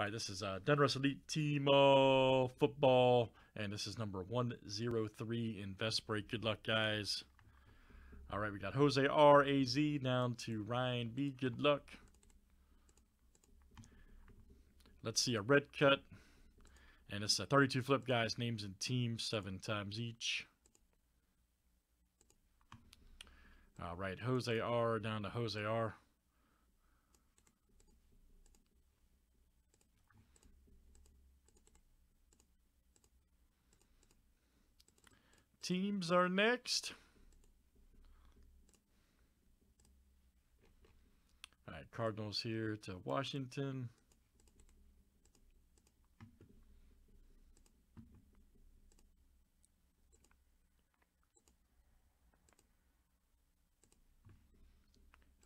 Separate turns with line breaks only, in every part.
All right, this is uh, Donruss Elite Tmall football, and this is number 103 Invest Break. Good luck, guys. All right, we got Jose R. A. Z. down to Ryan B. Good luck. Let's see a red cut. And it's a 32 flip, guys. Names and teams, seven times each. All right, Jose R. down to Jose R. Teams are next. All right, Cardinals here to Washington.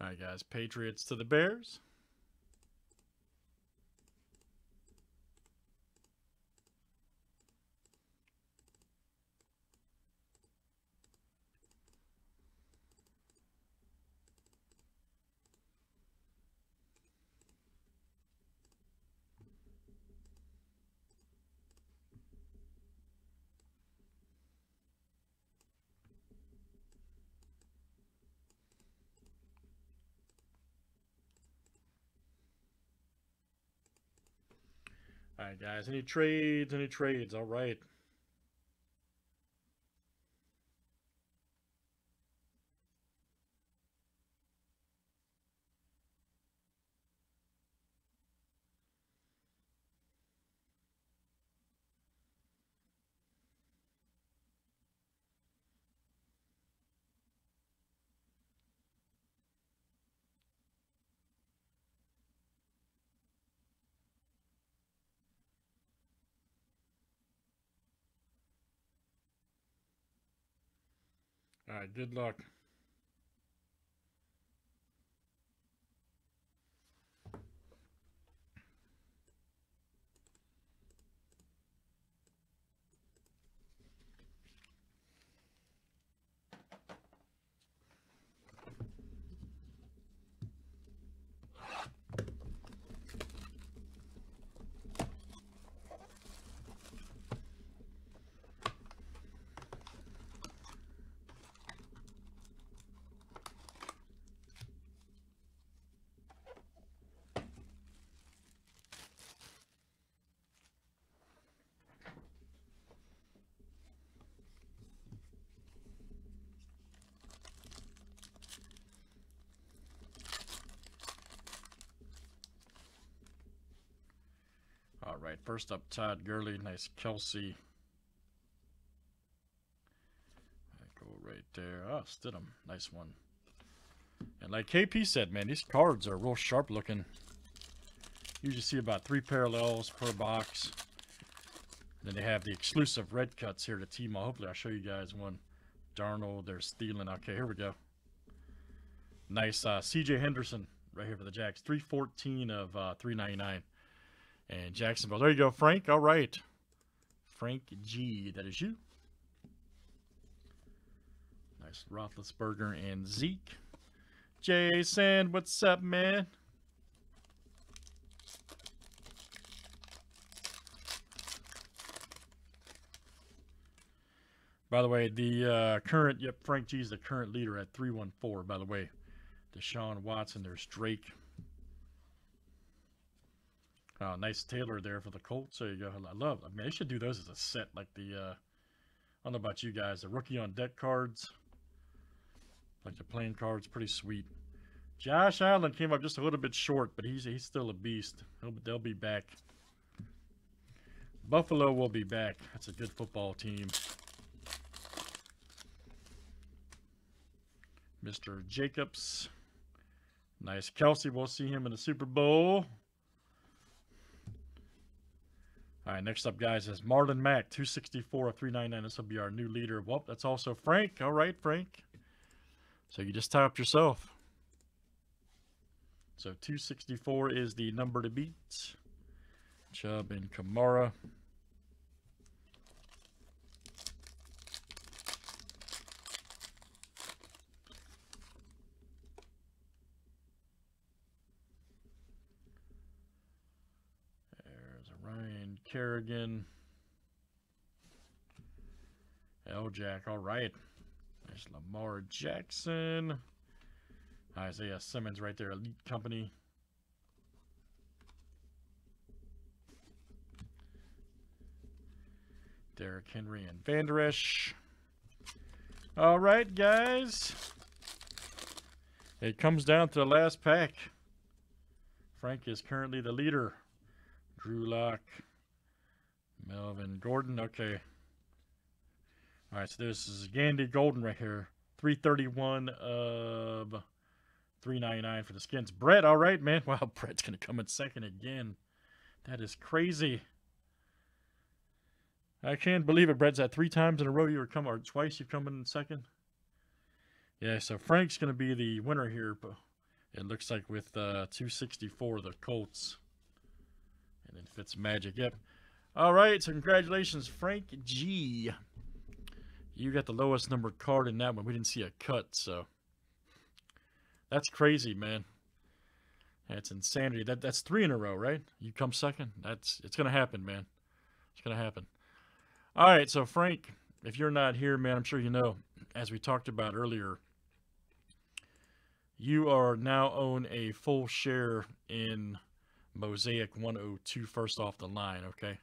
All right, guys, Patriots to the Bears. All right, guys. Any trades? Any trades? All right. All right, good luck. Right, first up, Todd Gurley. Nice Kelce. I Go right there. Oh, Stidham. Nice one. And like KP said, man, these cards are real sharp looking. You Usually see about three parallels per box. then they have the exclusive red cuts here to Tmall. Hopefully I'll show you guys one. Darnold, they're stealing. Okay, here we go. Nice uh, CJ Henderson right here for the Jacks. 314 of uh, 399. And Jacksonville. There you go, Frank. All right. Frank G. That is you. Nice Roethlisberger and Zeke. Jason, what's up, man? By the way, the uh, current, yep, Frank G is the current leader at 314, by the way. Deshaun Watson, there's Drake. Oh, nice Taylor there for the Colts. There you go. I love. I mean, they should do those as a set, like the. Uh, I don't know about you guys. The rookie on deck cards, like the playing cards, pretty sweet. Josh Allen came up just a little bit short, but he's he's still a beast. He'll, they'll be back. Buffalo will be back. That's a good football team. Mr. Jacobs. Nice Kelce. We'll see him in the Super Bowl. All right, next up, guys, is Marlon Mack, 264 of 399. This will be our new leader. Well, that's also Frank. All right, Frank. So you just tie up yourself. So 264 is the number to beat. Chubb and Kamara. Kerrigan. L Jack, all right. There's Lamar Jackson. Isaiah Simmons right there, Elite Company. Derrick Henry and Van Der Esch. All right, guys. It comes down to the last pack. Frank is currently the leader. Drew Lock. Melvin Gordon. Okay. All right, so this is Gandy Golden right here. 331 of 399 for the skins. Brett, all right, man. Wow, Brett's going to come in second again. That is crazy. I can't believe it, Brett's at three times in a row you were come or twice you've come in second. Yeah, so Frank's going to be the winner here, but it looks like with uh, 264, the Colts. And then Fitz Magic. Yep. All right, so congratulations, Frank G. You got the lowest number card in that one. We didn't see a cut, so that's crazy, man. That's insanity. That that's three in a row, right? You come second. That's it's gonna happen, man. It's gonna happen. All right, so Frank, if you're not here, man, I'm sure you know, as we talked about earlier, you are now own a full share in Mosaic 102 first off the line, okay?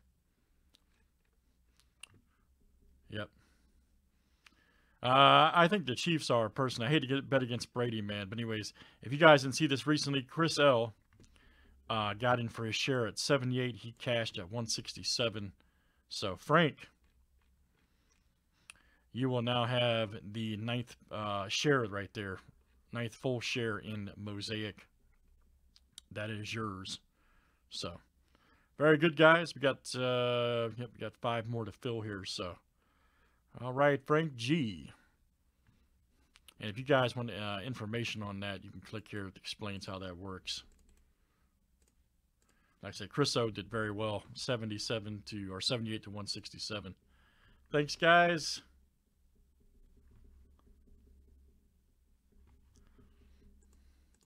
Yep. Uh, I think the Chiefs are a person. I hate to get bet against Brady, man. But anyways, if you guys didn't see this recently, Chris L uh, got in for his share at 78. He cashed at 167. So Frank, you will now have the ninth uh, share right there, ninth full share in Mosaic. That is yours. So very good, guys. We got uh, yep, we got five more to fill here. So. All right, Frank G. And if you guys want uh, information on that, you can click here. It explains how that works. Like I said, Chris O did very well, 77 to or 78 to 167. Thanks, guys.